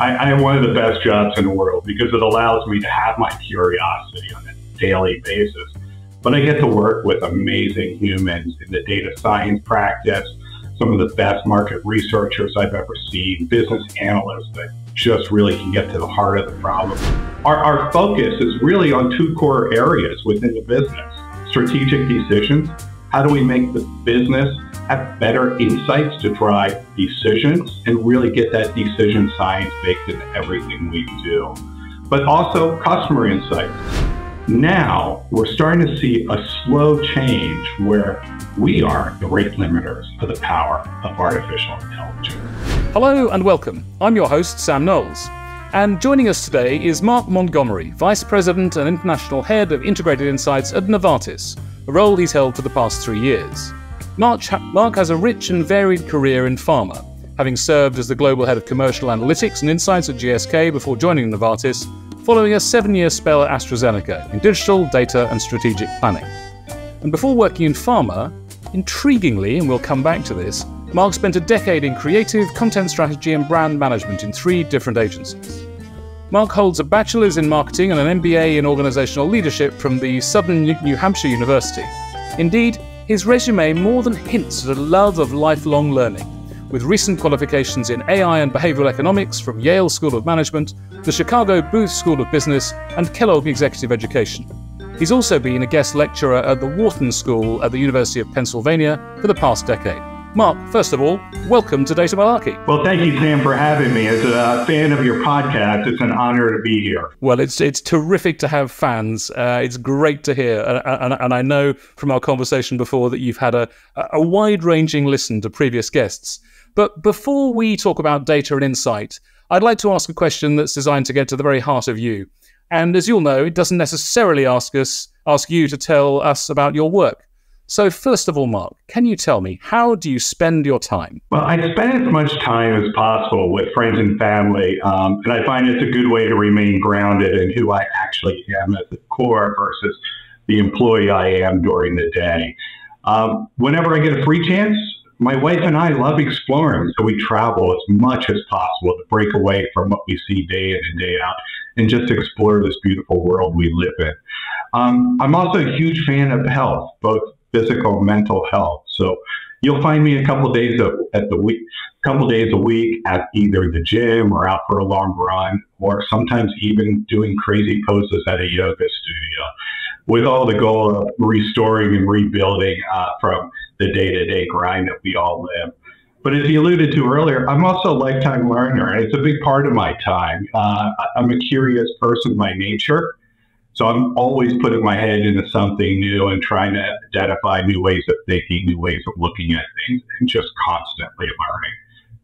I, I have one of the best jobs in the world because it allows me to have my curiosity on a daily basis. But I get to work with amazing humans in the data science practice, some of the best market researchers I've ever seen, business analysts that just really can get to the heart of the problem. Our, our focus is really on two core areas within the business strategic decisions. How do we make the business have better insights to drive decisions and really get that decision science baked into everything we do? But also customer insights. Now we're starting to see a slow change where we are the rate limiters of the power of artificial intelligence. Hello and welcome. I'm your host, Sam Knowles. And joining us today is Mark Montgomery, Vice President and International Head of Integrated Insights at Novartis, a role he's held for the past three years. Mark, Mark has a rich and varied career in pharma, having served as the Global Head of Commercial Analytics and Insights at GSK before joining Novartis, following a seven year spell at AstraZeneca in digital, data, and strategic planning. And before working in pharma, intriguingly, and we'll come back to this, Mark spent a decade in creative, content strategy, and brand management in three different agencies. Mark holds a bachelor's in marketing and an MBA in organizational leadership from the Southern New Hampshire University. Indeed, his resume more than hints at a love of lifelong learning, with recent qualifications in AI and behavioral economics from Yale School of Management, the Chicago Booth School of Business, and Kellogg Executive Education. He's also been a guest lecturer at the Wharton School at the University of Pennsylvania for the past decade. Mark, first of all, welcome to Data Malarkey. Well, thank you, Sam, for having me. As a fan of your podcast, it's an honor to be here. Well, it's it's terrific to have fans. Uh, it's great to hear, and, and, and, I know from our conversation before that you've had a, a wide-ranging listen to previous guests. But before we talk about data and insight, I'd like to ask a question that's designed to get to the very heart of you. And as you'll know, it doesn't necessarily ask us ask you to tell us about your work. So, first of all, Mark, can you tell me how do you spend your time? Well, I spend as much time as possible with friends and family, um, and I find it's a good way to remain grounded in who I actually am at the core versus the employee I am during the day. Um, whenever I get a free chance, my wife and I love exploring, so we travel as much as possible to break away from what we see day in and day out and just explore this beautiful world we live in. Um, I'm also a huge fan of health, both physical mental health. So you'll find me a couple days at the week, couple days a week at either the gym or out for a long run, or sometimes even doing crazy poses at a yoga studio, with all the goal of restoring and rebuilding uh, from the day-to-day grind that we all live. But as you alluded to earlier, I'm also a lifetime learner, and it's a big part of my time. Uh, I'm a curious person by nature. So I'm always putting my head into something new and trying to identify new ways of thinking, new ways of looking at things, and just constantly learning.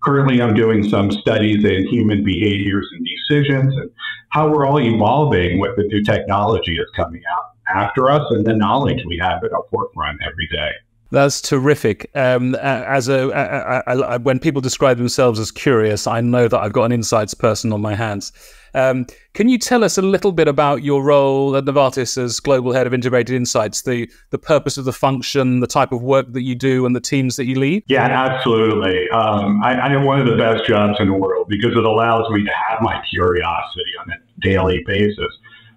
Currently, I'm doing some studies in human behaviors and decisions and how we're all evolving with the new technology that's coming out after us and the knowledge we have at our forefront every day. That's terrific. Um, as a, a, a, a, when people describe themselves as curious, I know that I've got an insights person on my hands. Um, can you tell us a little bit about your role at Novartis as global head of integrated insights, the the purpose of the function, the type of work that you do, and the teams that you lead? Yeah, absolutely. Um, I, I have one of the best jobs in the world because it allows me to have my curiosity on a daily basis.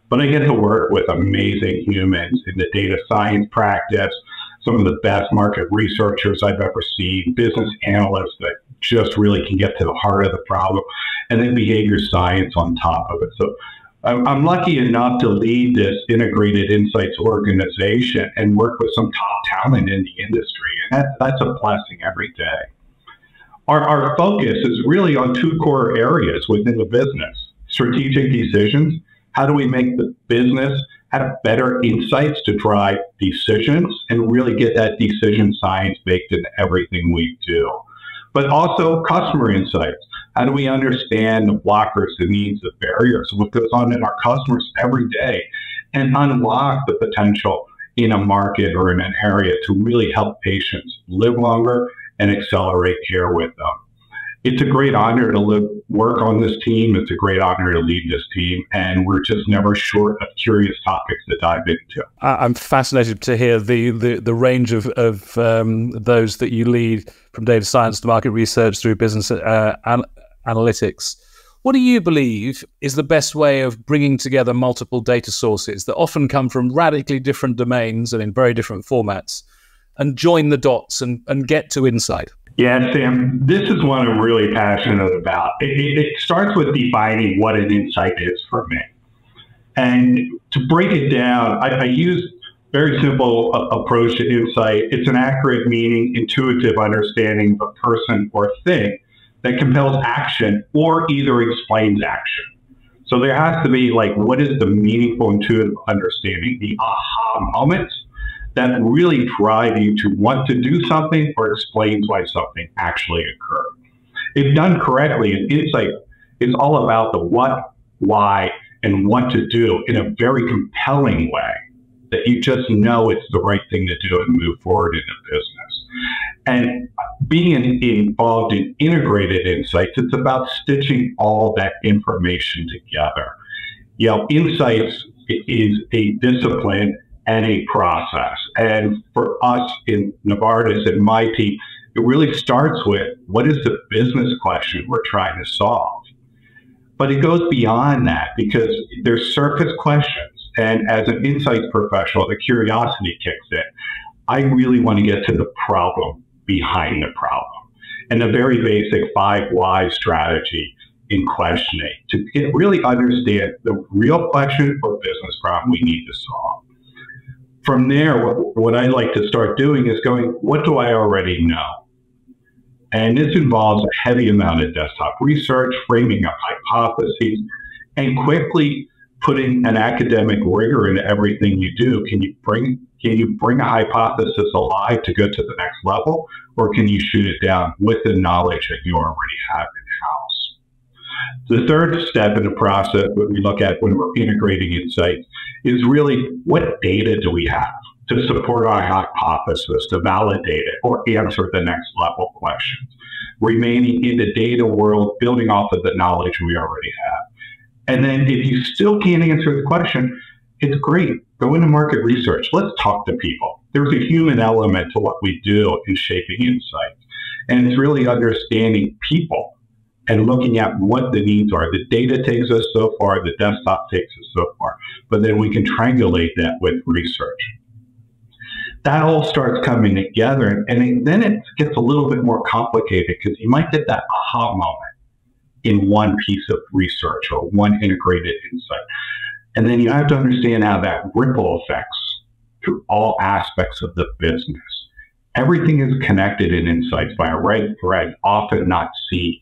But I get to work with amazing humans in the data science practice some of the best market researchers I've ever seen, business analysts that just really can get to the heart of the problem, and then behavior science on top of it. So I'm lucky enough to lead this integrated insights organization and work with some top talent in the industry. And that, that's a blessing every day. Our, our focus is really on two core areas within the business strategic decisions. How do we make the business have better insights to drive decisions and really get that decision science baked into everything we do. But also customer insights. How do we understand the blockers, the needs, the barriers, what goes on in our customers every day, and unlock the potential in a market or in an area to really help patients live longer and accelerate care with them it's a great honor to live, work on this team. It's a great honor to lead this team, and we're just never short of curious topics to dive into. I'm fascinated to hear the the, the range of, of um, those that you lead, from data science to market research through business uh, an- analytics. What do you believe is the best way of bringing together multiple data sources that often come from radically different domains and in very different formats and join the dots and, and get to insight? Yeah, Sam, this is one I'm really passionate about. It, it, starts with defining what an insight is for me. And to break it down, I, I use very simple uh, approach to insight. It's an accurate meaning, intuitive understanding of a person or thing that compels action or either explains action. So there has to be like, what is the meaningful, intuitive understanding, the aha moments that really drive you to want to do something or explains why something actually occurred. If done correctly, an insight is all about the what, why, and what to do in a very compelling way that you just know it's the right thing to do and move forward in a business. And being involved in integrated insights, it's about stitching all that information together. You know, insights is a discipline and a process. And for us in Novartis and my team, it really starts with what is the business question we're trying to solve? But it goes beyond that because there's surface questions. And as an insights professional, the curiosity kicks in. I really want to get to the problem behind the problem. And the very basic five why strategy in questioning to get, really understand the real question or business problem we need to solve. From there, what, what I like to start doing is going, what do I already know? And this involves a heavy amount of desktop research, framing up hypotheses, and quickly putting an academic rigor into everything you do. Can you bring can you bring a hypothesis alive to go to the next level, or can you shoot it down with the knowledge that you already have in house? The third step in the process that we look at when we're integrating insights is really what data do we have to support our hypothesis, to validate it, or answer the next level questions. Remaining in the data world, building off of the knowledge we already have. And then if you still can't answer the question, it's great. Go into market research. Let's talk to people. There's a human element to what we do in shaping insights. And it's really understanding people and looking at what the needs are. The data takes us so far, the desktop takes us so far, but then we can triangulate that with research. That all starts coming together, and then it gets a little bit more complicated because you might get that aha moment in one piece of research or one integrated insight. And then you have to understand how that ripple effects through all aspects of the business. Everything is connected in insights by a red thread, often not seen.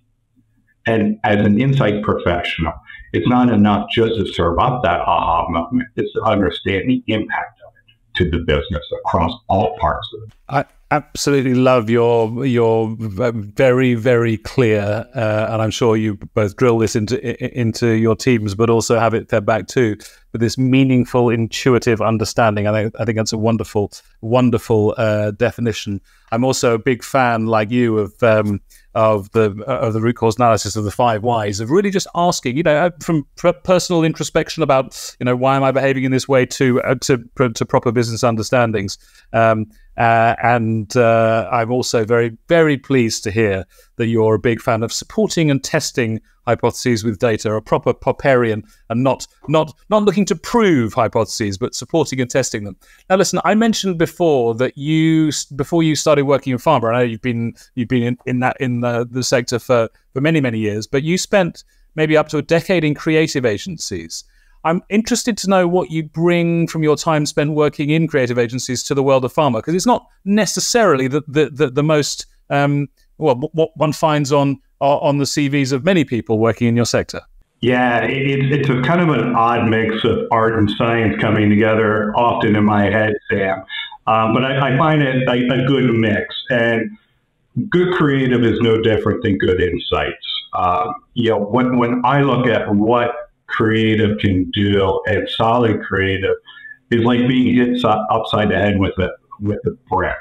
And as an insight professional, it's not enough just to serve up that aha moment. It's to understand the impact of it to the business across all parts of it. I, absolutely love your your very very clear, uh, and I'm sure you both drill this into into your teams, but also have it fed back too. With this meaningful, intuitive understanding, I think I think that's a wonderful, wonderful uh, definition. I'm also a big fan, like you, of um, of the of the root cause analysis of the five whys of really just asking, you know, uh, from personal introspection about, you know, why am I behaving in this way to uh, to to proper business understandings. Um, uh, and uh, I'm also very, very pleased to hear that you're a big fan of supporting and testing hypotheses with data, a proper Popperian, and not not not looking to prove hypotheses, but supporting and testing them. Now, listen, I mentioned before that you before you started working in pharma. I know you've been you've been in, in that in the, the sector for for many many years, but you spent maybe up to a decade in creative agencies. I'm interested to know what you bring from your time spent working in creative agencies to the world of pharma, because it's not necessarily the the, the, the most um, well what one finds on on the CVs of many people working in your sector. Yeah, it, it's a kind of an odd mix of art and science coming together, often in my head, Sam. Um, but I, I, find it a, a, good mix, and good creative is no different than good insights. Um, you know, when when I look at what creative can do and solid creative is like being hit upside the head with a with a brick.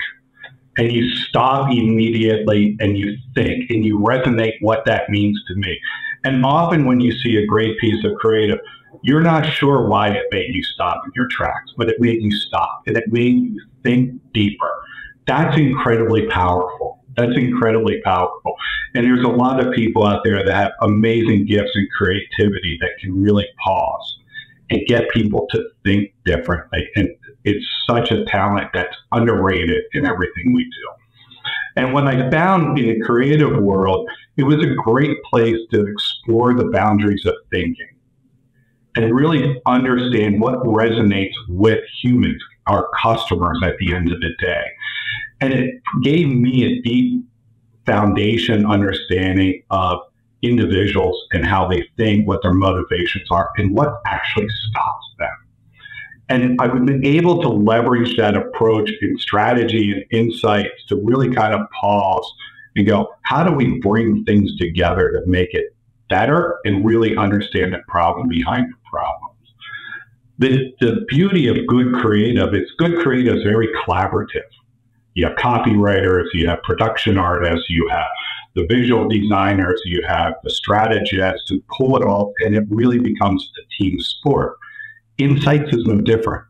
And you stop immediately and you think and you resonate what that means to me. And often when you see a great piece of creative you're not sure why it made you stop in your tracks but it made you stop and it made you think deeper. That's incredibly powerful That's incredibly powerful. And there's a lot of people out there that have amazing gifts and creativity that can really pause and get people to think differently. And it's such a talent that's underrated in everything we do. And what I found in the creative world, it was a great place to explore the boundaries of thinking and really understand what resonates with humans, our customers at the end of the day. And it gave me a deep foundation understanding of individuals and how they think, what their motivations are, and what actually stops them. And I've been able to leverage that approach in strategy and insights to really kind of pause and go, how do we bring things together to make it better and really understand the problem behind the problems? The, the beauty of good creative is good creative is very collaborative. You have copywriters, you have production artists, you have the visual designers, you have the strategists to pull it all, and it really becomes a team sport. Insights is no different.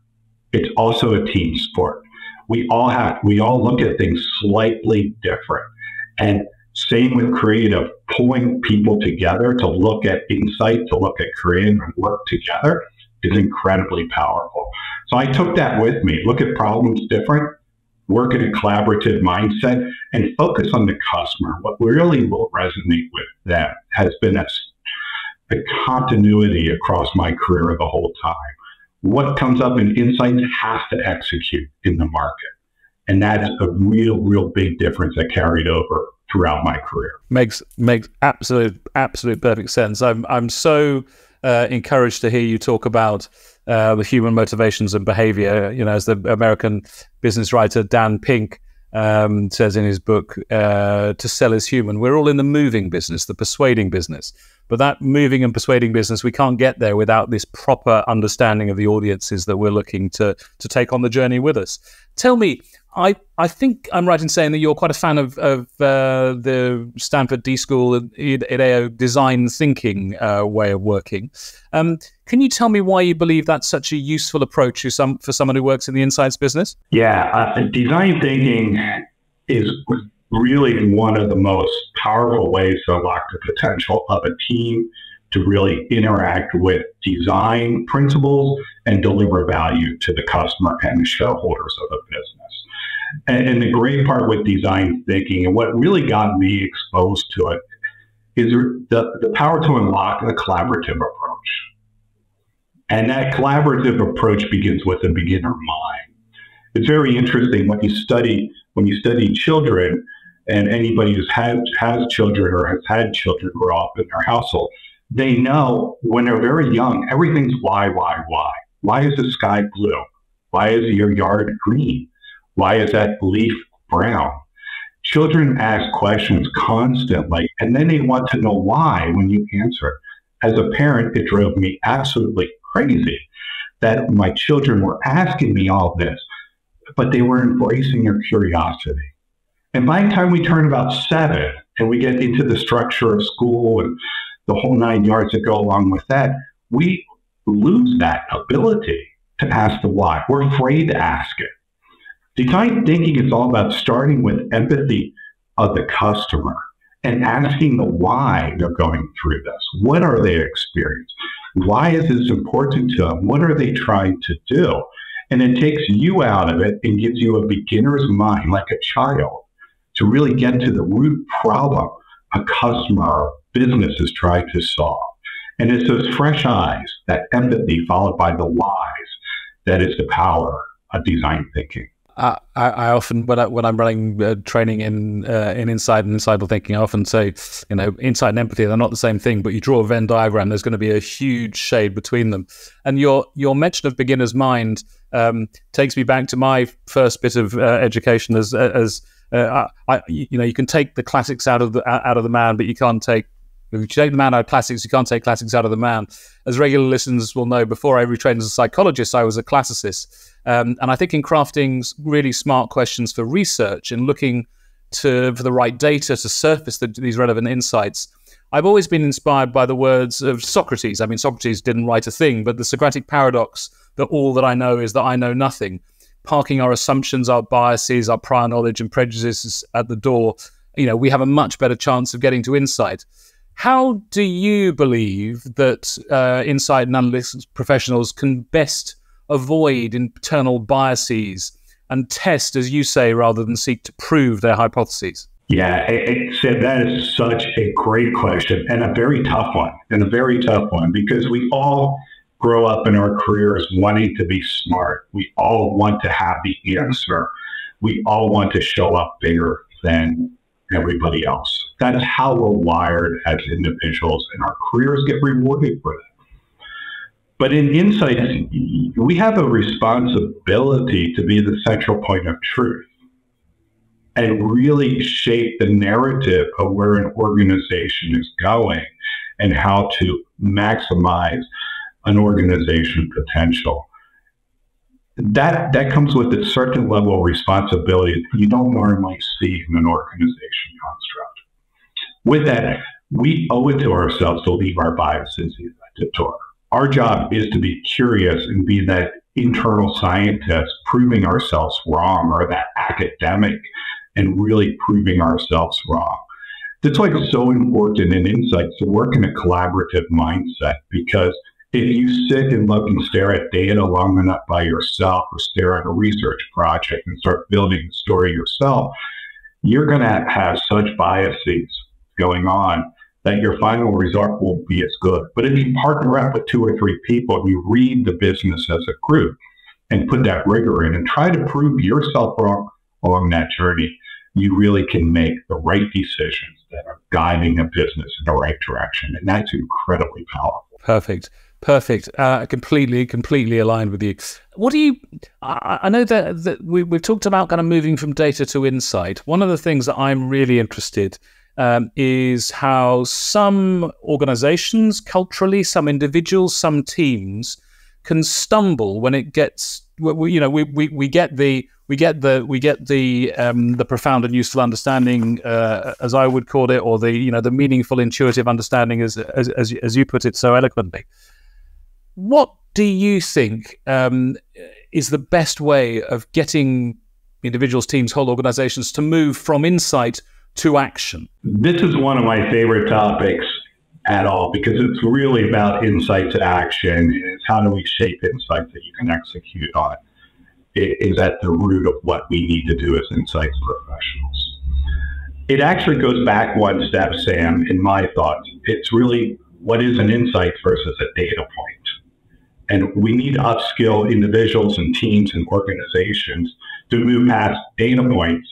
It's also a team sport. We all have, we all look at things slightly different. And same with creative, pulling people together to look at insight, to look at creative and work together is incredibly powerful. So I took that with me. Look at problems different, work in a collaborative mindset, and focus on the customer. What really will resonate with them has been a, a continuity across my career the whole time. What comes up in insights has to execute in the market. And that's a real, real big difference that carried over throughout my career. Makes makes absolute absolute perfect sense. I'm I'm so uh, encouraged to hear you talk about uh, the human motivations and behavior. You know, as the American business writer Dan Pink um, says in his book, uh, "To sell is human." We're all in the moving business, the persuading business. But that moving and persuading business, we can't get there without this proper understanding of the audiences that we're looking to to take on the journey with us. Tell me, I, I think I'm right in saying that you're quite a fan of, of uh, the Stanford D School IDEO design thinking uh, way of working. Um, can you tell me why you believe that's such a useful approach some, for someone who works in the insights business? Yeah, uh, design thinking is really one of the most powerful ways to unlock the potential of a team to really interact with design principles and deliver value to the customer and the shareholders of the business. And, and the great part with design thinking and what really got me exposed to it is the, the power to unlock a collaborative approach. And that collaborative approach begins with a beginner mind. It's very interesting when you study when you study children and anybody who's had has children or has had children grow up in their household, they know when they're very young, everything's why, why, why. Why is the sky blue? Why is your yard green? Why is that leaf brown? Children ask questions constantly, and then they want to know why when you answer. it. As a parent, it drove me absolutely crazy that my children were asking me all this, but they were embracing their curiosity. And by the time we turn about seven and we get into the structure of school and the whole nine yards that go along with that, we lose that ability to ask the why. We're afraid to ask it. Design thinking is all about starting with empathy of the customer and asking the why they're going through this. What are they experiencing? Why is this important to them? What are they trying to do? And it takes you out of it and gives you a beginner's mind, like a child, to really get to the root problem a customer or business is trying to solve. And it's those fresh eyes, that empathy followed by the whys, that is the power of design thinking. I, I, often when I when I'm running uh, training in uh, in insight and insightful thinking, I often say, you know, insight and empathy they're not the same thing. But you draw a Venn diagram, there's going to be a huge shade between them. And your your mention of beginner's mind um, takes me back to my first bit of uh, education as as uh, I, you know you can take the classics out of the out of the man, but you can't take if you take the man out of classics, you can't take classics out of the man. As regular listeners will know, before I retrained as a psychologist, I was a classicist. Um, and I think in crafting really smart questions for research and looking to for the right data to surface the, these relevant insights, I've always been inspired by the words of Socrates. I mean, Socrates didn't write a thing, but the Socratic paradox that all that I know is that I know nothing parking our assumptions, our biases, our prior knowledge and prejudices at the door, you know, we have a much better chance of getting to insight. How do you believe that uh, insight and analytics professionals can best avoid internal biases and test, as you say, rather than seek to prove their hypotheses? Yeah, it, it, that is such a great question and a very tough one, and a very tough one because we all grow up in our careers wanting to be smart. We all want to have the answer. We all want to show up bigger than everybody else. That's how we're wired as individuals, and our careers get rewarded for that. But in insights, we have a responsibility to be the central point of truth and really shape the narrative of where an organization is going and how to maximize an organization potential. That that comes with a certain level of responsibility you don't normally see in an organization construct. With that, we owe it to ourselves to leave our biases the door. Our job is to be curious and be that internal scientist proving ourselves wrong or that academic and really proving ourselves wrong. That's why it's so important in insights to work in a collaborative mindset because if you sit and look and stare at data long enough by yourself or stare at a research project and start building the story yourself, you're going to have such biases going on that your final result will be as good. But if you partner up with two or three people and you read the business as a group and put that rigor in and try to prove yourself wrong along that journey, you really can make the right decisions that are guiding a business in the right direction. And that's incredibly powerful. Perfect. Perfect. Uh, completely, completely aligned with you. What do you? I, I know that, that we, we've talked about kind of moving from data to insight. One of the things that I'm really interested um, is how some organizations, culturally, some individuals, some teams can stumble when it gets. You know, we, we, we get the we get the we get the um, the profound and useful understanding, uh, as I would call it, or the you know the meaningful, intuitive understanding, as as as, as you put it so eloquently. What do you think um, is the best way of getting individuals, teams, whole organizations to move from insight to action? This is one of my favorite topics at all because it's really about insight to action. It's how do we shape insights that you can execute on is at the root of what we need to do as insights professionals. It actually goes back one step, Sam, in my thoughts. It's really what is an insight versus a data point. And we need to upskill individuals and teams and organizations to move past data points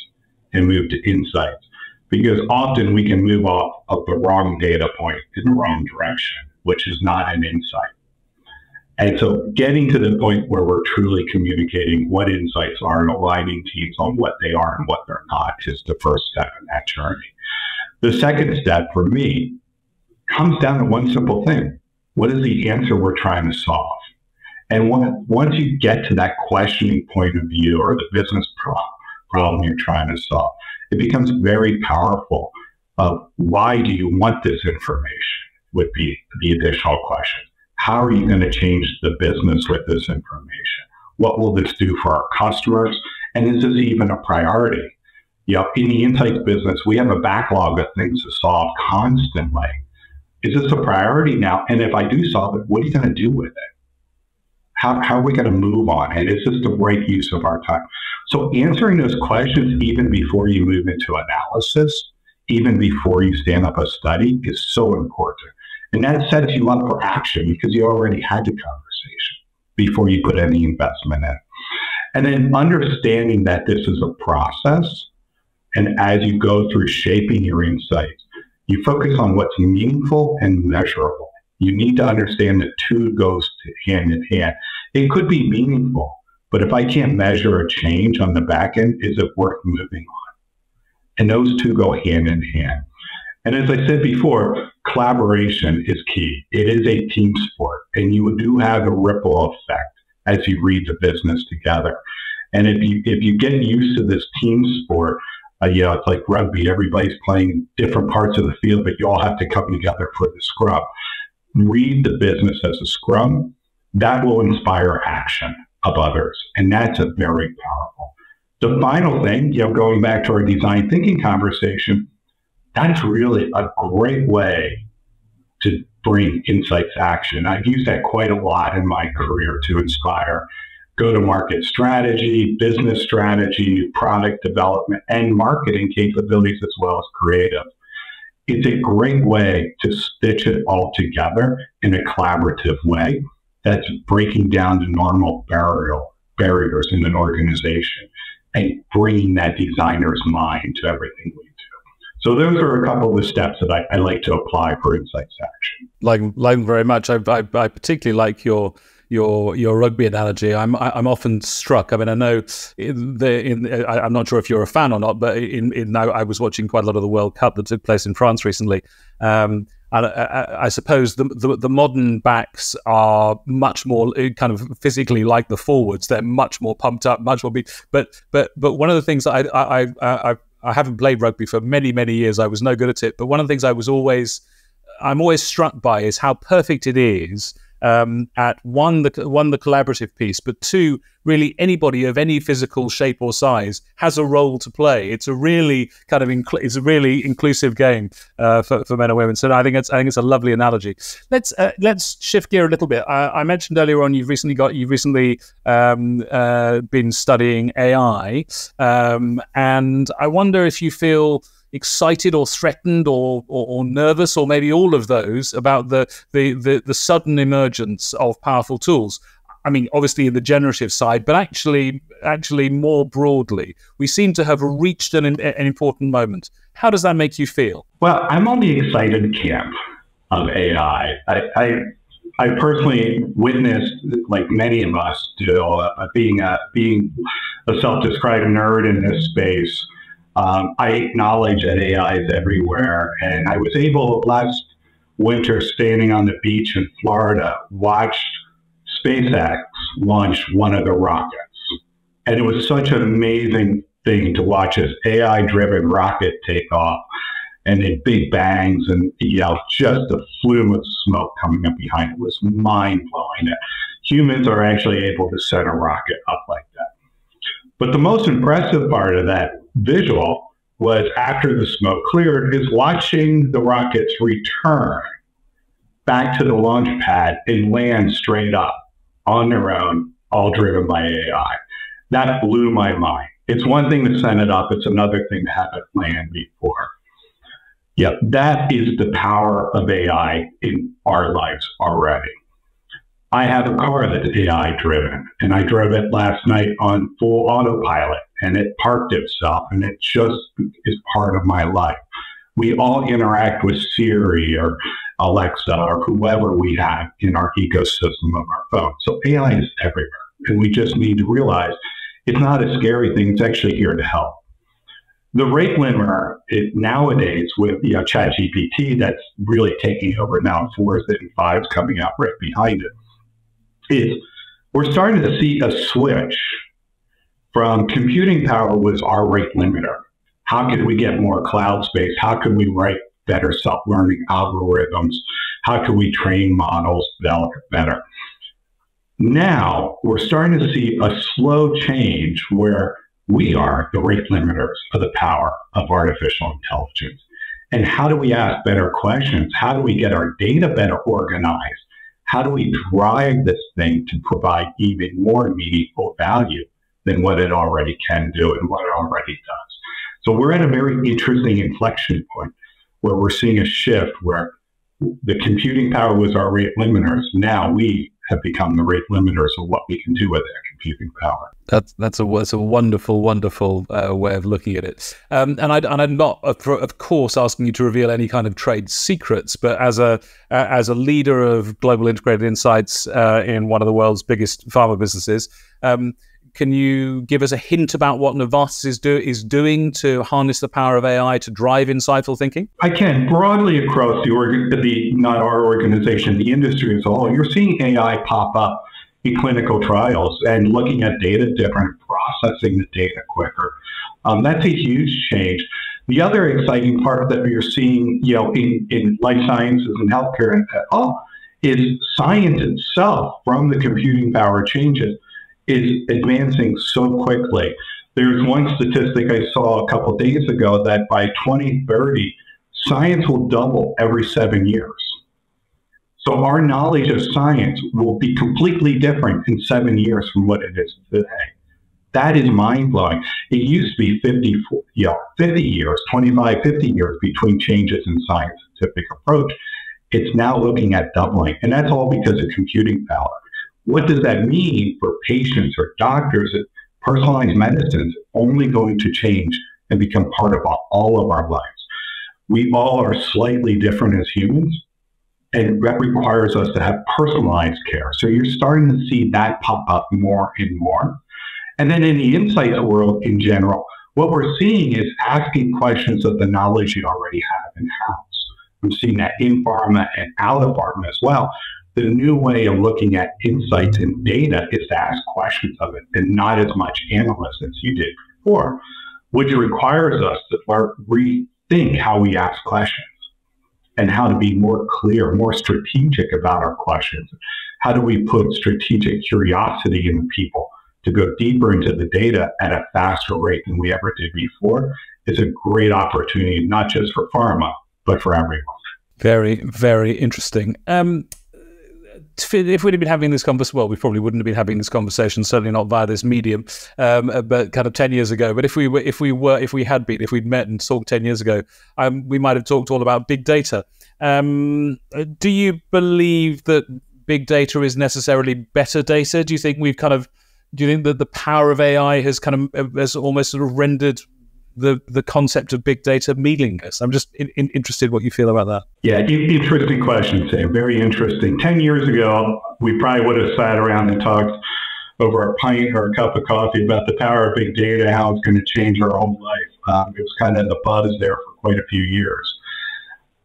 and move to insights. Because often we can move off of the wrong data point in the wrong direction, which is not an insight. And so getting to the point where we're truly communicating what insights are and aligning teams on what they are and what they're not is the first step in that journey. The second step for me comes down to one simple thing. What is the answer we're trying to solve? And once you get to that questioning point of view or the business problem you're trying to solve, it becomes very powerful of why do you want this information would be the additional question. How are you going to change the business with this information? What will this do for our customers? And is this even a priority? You in the insights business, we have a backlog of things to solve constantly. Is this a priority now? And if I do solve it, what are you going to do with it? How, how are we going to move on? And is this the right use of our time? So answering those questions even before you move into analysis, even before you stand up a study is so important. And that sets you up for action because you already had the conversation before you put any investment in. And then understanding that this is a process. And as you go through shaping your insights, you focus on what's meaningful and measurable. You need to understand that two goes hand in hand. It could be meaningful, but if I can't measure a change on the back end, is it worth moving on? And those two go hand in hand. And as I said before, collaboration is key. It is a team sport, and you do have a ripple effect as you read the business together. And if you if you get used to this team sport, uh, you know, it's like rugby. Everybody's playing different parts of the field, but you all have to come together for the scrum. Read the business as a scrum. That will inspire action. of others. And that's a very powerful. The final thing, you know, going back to our design thinking conversation, that's really a great way to bring insights action. I've used that quite a lot in my career to inspire go to market strategy, business strategy, product development, and marketing capabilities as well as creative. It's a great way to stitch it all together in a collaborative way that's breaking down the normal burial barriers in an organization and bringing that designer's mind to everything we do. So those are a couple of the steps that I, I like to apply for insights action. Like, like very much. I, I, I particularly like your your your rugby analogy, I'm I'm often struck. I mean, I know the in I, am not sure if you're a fan or not, but in in now I was watching quite a lot of the World Cup that took place in France recently. Um, and I, I, suppose the, the, the modern backs are much more uh, kind of physically like the forwards. They're much more pumped up, much more. Be- but but but one of the things I I, I I I haven't played rugby for many many years. I was no good at it. But one of the things I was always I'm always struck by is how perfect it is um, at one the one the collaborative piece, but two really anybody of any physical shape or size has a role to play. It's a really kind of it's a really inclusive game uh, for, for men and women. So I think it's I think it's a lovely analogy. Let's uh, let's shift gear a little bit. I, I, mentioned earlier on you've recently got you've recently um, uh, been studying AI, um, and I wonder if you feel excited or threatened or, or, or, nervous or maybe all of those about the, the, the, the sudden emergence of powerful tools. I mean, obviously in the generative side, but actually, actually more broadly, we seem to have reached an, an important moment. How does that make you feel? Well, I'm on the excited camp of AI. I, I, I personally witnessed, like many of us do, uh, being a being a self-described nerd in this space. Um, I acknowledge that AI is everywhere, and I was able last winter, standing on the beach in Florida, watched SpaceX launch one of the rockets, and it was such an amazing thing to watch this AI-driven rocket take off, and the big bangs, and you know, just a flume of smoke coming up behind it was mind blowing. Humans are actually able to set a rocket up like that. But the most impressive part of that visual was after the smoke cleared, is watching the rockets return back to the launch pad and land straight up on their own, all driven by AI. That blew my mind. It's one thing to send it up, it's another thing to have it land before. Yep, that is the power of AI in our lives already. I have a car that's AI driven, and I drove it last night on full autopilot, and it parked itself, and it just is part of my life. We all interact with Siri or Alexa or whoever we have in our ecosystem of our phone. So AI is everywhere, and we just need to realize it's not a scary thing. It's actually here to help. The rate limiter it, nowadays with you know, ChatGPT that's really taking over now, fours and fives coming out right behind it is we're starting to see a switch from computing power was our rate limiter. How could we get more cloud space? How could we write better self-learning algorithms? How could we train models, develop better? Now we're starting to see a slow change where we are the rate limiters of the power of artificial intelligence. And how do we ask better questions? How do we get our data better organized? How do we drive this thing to provide even more meaningful value than what it already can do and what it already does? So we're at a very interesting inflection point where we're seeing a shift where the computing power was our rate limiters. Now we have become the rate limiters of what we can do with that computing power. That's that's a that's a wonderful wonderful uh, way of looking at it. Um, and I and I'm not of course asking you to reveal any kind of trade secrets, but as a as a leader of global integrated insights uh, in one of the world's biggest pharma businesses. Um, can you give us a hint about what Novartis is, do, is doing to harness the power of AI to drive insightful thinking? I can. Broadly across the, organ, the not our organization, the industry as a whole, you're seeing AI pop up in clinical trials and looking at data different, processing the data quicker. Um, that's a huge change. The other exciting part that we're seeing, you know, in, in life sciences and healthcare at all is science itself from the computing power changes is advancing so quickly. There's one statistic I saw a couple days ago that by 2030, science will double every seven years. So our knowledge of science will be completely different in seven years from what it is today. That is mind blowing. It used to be 50, you know, 50 years, 25, 50 years between changes in scientific approach. It's now looking at doubling, and that's all because of computing power. What does that mean for patients or doctors? Personalized medicine is only going to change and become part of all of our lives. We all are slightly different as humans, and that requires us to have personalized care. So you're starting to see that pop up more and more. And then in the insights world in general, what we're seeing is asking questions of the knowledge you already have in house. I'm seeing that in pharma and out of pharma as well. The new way of looking at insights and data is to ask questions of it and not as much analysis as you did before, which requires us to rethink how we ask questions and how to be more clear, more strategic about our questions. How do we put strategic curiosity in people to go deeper into the data at a faster rate than we ever did before? Is a great opportunity, not just for pharma, but for everyone. Very, very interesting. Um, if we'd have been having this conversation, well, we probably wouldn't have been having this conversation. Certainly not via this medium, um, uh, but kind of ten years ago. But if we were, if we were, if we had been, if we'd met and talked ten years ago, um, we might have talked all about big data. Um, do you believe that big data is necessarily better data? Do you think we've kind of, do you think that the power of AI has kind of has almost sort of rendered the the concept of big data meaningless? I'm just in, in, interested what you feel about that. Yeah, interesting question, Sam. Very interesting. Ten years ago, we probably would have sat around and talked over a pint or a cup of coffee about the power of big data, how it's going to change our whole life. Um, it was kind of the buzz there for quite a few years.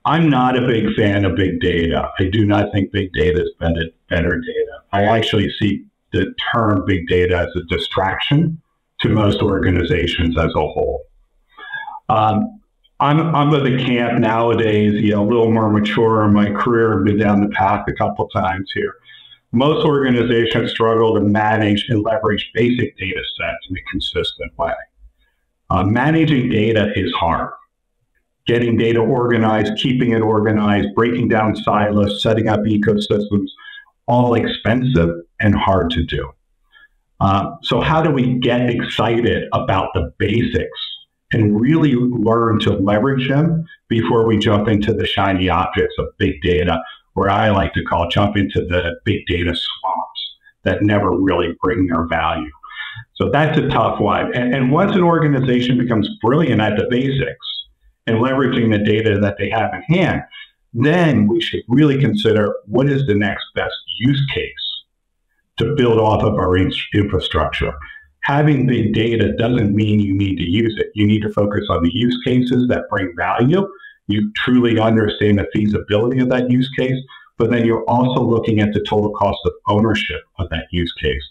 I'm not a big fan of big data. I do not think big data is better, better data. I actually see the term big data as a distraction to most organizations as a whole. Um, I'm, I'm of the camp nowadays, you know, a little more mature in my career, and been down the path a couple times here. Most organizations struggle to manage and leverage basic data sets in a consistent way. Uh, managing data is hard. Getting data organized, keeping it organized, breaking down silos, setting up ecosystems, all expensive and hard to do. Uh, so, how do we get excited about the basics and really learn to leverage them before we jump into the shiny objects of big data, where I like to call jump into the big data swamps that never really bring their value. So that's a tough one. And, and once an organization becomes brilliant at the basics and leveraging the data that they have in hand, then we should really consider what is the next best use case to build off of our infrastructure having big data doesn't mean you need to use it. You need to focus on the use cases that bring value. You truly understand the feasibility of that use case, but then you're also looking at the total cost of ownership of that use case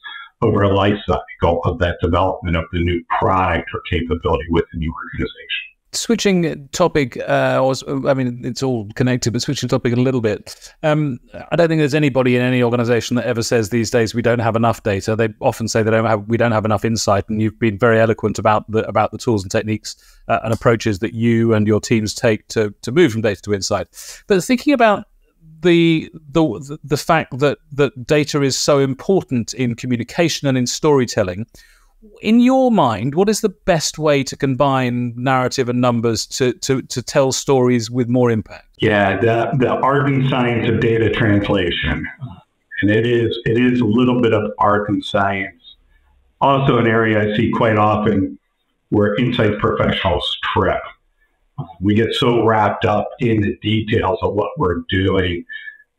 over a life cycle of that development of the new product or capability within the organization switching topic, uh, or I mean, it's all connected, but switching topic a little bit. Um, I don't think there's anybody in any organization that ever says these days we don't have enough data. They often say they don't have we don't have enough insight, and you've been very eloquent about the about the tools and techniques uh, and approaches that you and your teams take to to move from data to insight. But thinking about the the the fact that that data is so important in communication and in storytelling in your mind, what is the best way to combine narrative and numbers to, to, to tell stories with more impact? Yeah, the, the art and science of data translation. And it is it is a little bit of art and science. Also an area I see quite often where insight professionals trip. We get so wrapped up in the details of what we're doing.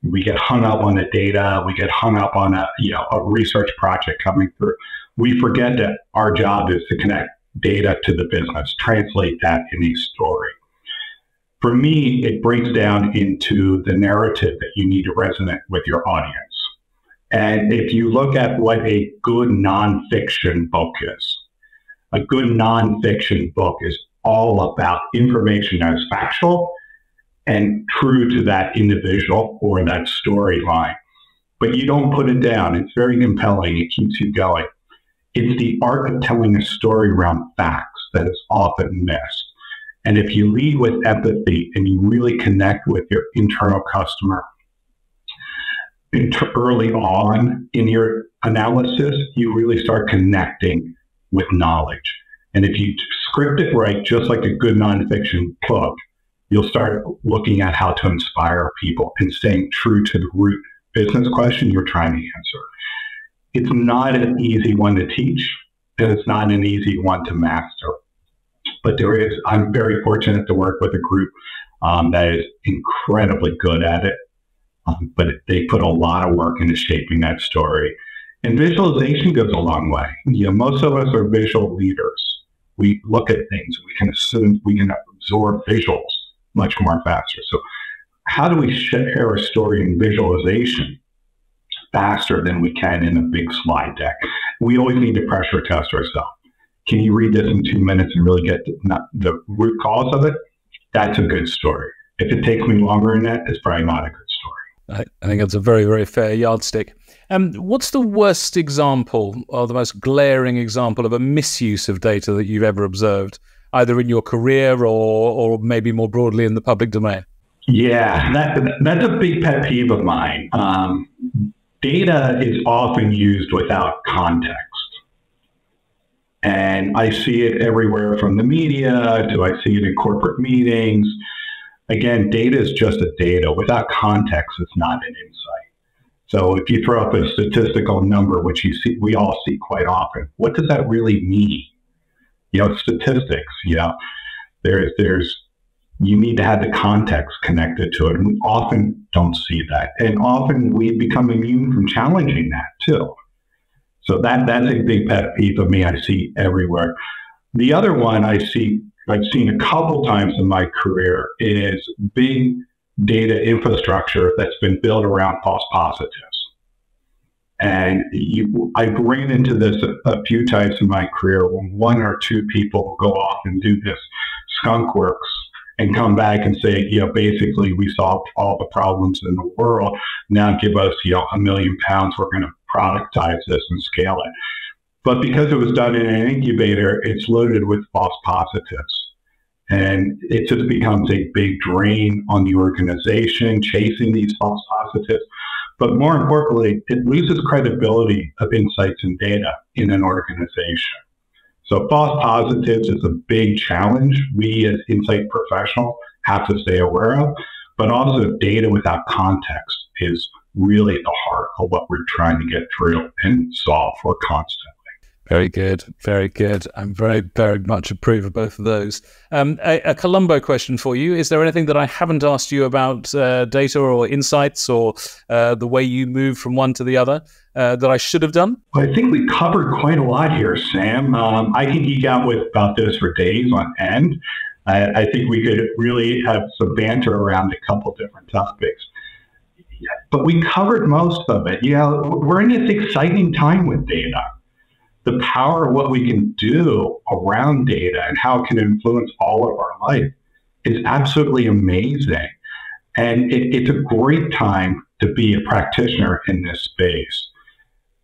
We get hung up on the data. We get hung up on a you know a research project coming through we forget that our job is to connect data to the business, translate that in a story. For me, it breaks down into the narrative that you need to resonate with your audience. And if you look at what a good nonfiction book is, a good nonfiction book is all about information that is factual and true to that individual or that storyline. But you don't put it down. It's very compelling. It keeps you going. It's the art of telling a story around facts that is often missed. And if you lead with empathy and you really connect with your internal customer early on in your analysis, you really start connecting with knowledge. And if you script it right, just like a good nonfiction book, you'll start looking at how to inspire people and staying true to the root business question you're trying to answer. It's not an easy one to teach, and it's not an easy one to master. But there is, I'm very fortunate to work with a group um, that is incredibly good at it. Um, but they put a lot of work into shaping that story. And visualization goes a long way. You know, most of us are visual leaders. We look at things, we can assume, we can absorb visuals much more faster. So, how do we share a story in visualization faster than we can in a big slide deck? We always need to pressure test ourselves. Can you read this in two minutes and really get the, the root cause of it? That's a good story. If it takes me longer than that, it's probably not a good story. I, I think that's a very, very fair yardstick. Um, what's the worst example or the most glaring example of a misuse of data that you've ever observed? either in your career or, or maybe more broadly in the public domain? Yeah, that, that's a big pet peeve of mine. Um, data is often used without context. And I see it everywhere from the media to I see it in corporate meetings. Again, data is just a data. Without context, it's not an insight. So if you throw up a statistical number, which you see, we all see quite often, what does that really mean? you know, statistics, you know, there's, there's, you need to have the context connected to it. And we often don't see that. And often we become immune from challenging that too. So that, that's a big pet peeve of me I see everywhere. The other one I see, I've seen a couple times in my career is big data infrastructure that's been built around false positives. And you, I've ran into this a, a, few times in my career when one or two people go off and do this skunk works and come back and say, you know, basically we solved all the problems in the world. Now give us, you know, a million pounds. We're going to productize this and scale it. But because it was done in an incubator, it's loaded with false positives. And it just becomes a big drain on the organization, chasing these false positives. But more importantly, it loses credibility of insights and data in an organization. So false positives is a big challenge we as insight professionals have to stay aware of, but also data without context is really the heart of what we're trying to get through and solve for constantly. Very good, very good. I'm very, very much approve of both of those. Um, a, a, Columbo question for you: Is there anything that I haven't asked you about uh, data or insights or uh, the way you move from one to the other uh, that I should have done? Well, I think we covered quite a lot here, Sam. Um, I can geek out with about this for days on end. I, I think we could really have some banter around a couple different topics but we covered most of it. Yeah, we're in this exciting time with data the power of what we can do around data and how it can influence all of our life is absolutely amazing. And it, it's a great time to be a practitioner in this space.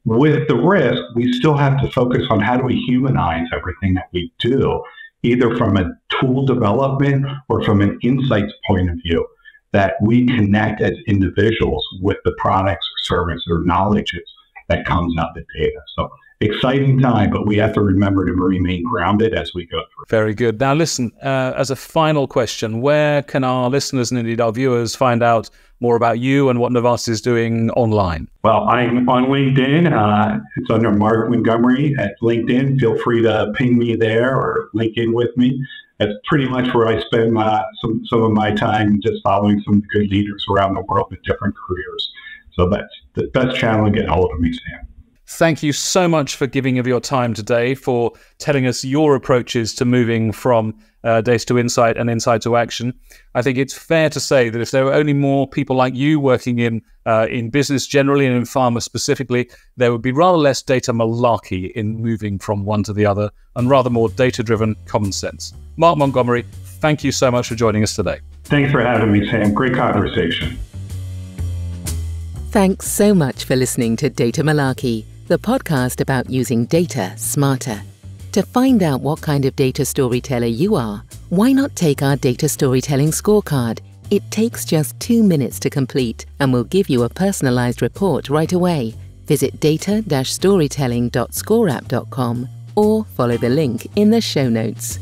With the risk, we still have to focus on how do we humanize everything that we do, either from a tool development or from an insights point of view, that we connect as individuals with the products or services or knowledges that comes out of the data. So exciting time, but we have to remember to remain grounded as we go through. Very good. Now, listen, uh, as a final question, where can our listeners and indeed our viewers find out more about you and what Novartis is doing online? Well, I'm on LinkedIn. Uh, it's under Mark Montgomery at LinkedIn. Feel free to ping me there or link in with me. That's pretty much where I spend my, some, some of my time just following some good leaders around the world with different careers. So that's the best channel to get hold of me, Sam. Thank you so much for giving of your time today, for telling us your approaches to moving from uh, data to insight and insight to action. I think it's fair to say that if there were only more people like you working in uh, in business generally and in pharma specifically, there would be rather less data malarkey in moving from one to the other, and rather more data-driven common sense. Mark Montgomery, thank you so much for joining us today. Thanks for having me, Sam. Great conversation. Thanks so much for listening to Data Malarkey the podcast about using data smarter. To find out what kind of data storyteller you are, why not take our data storytelling scorecard? It takes just two minutes to complete and will give you a personalized report right away. Visit data-storytelling.scoreapp.com or follow the link in the show notes.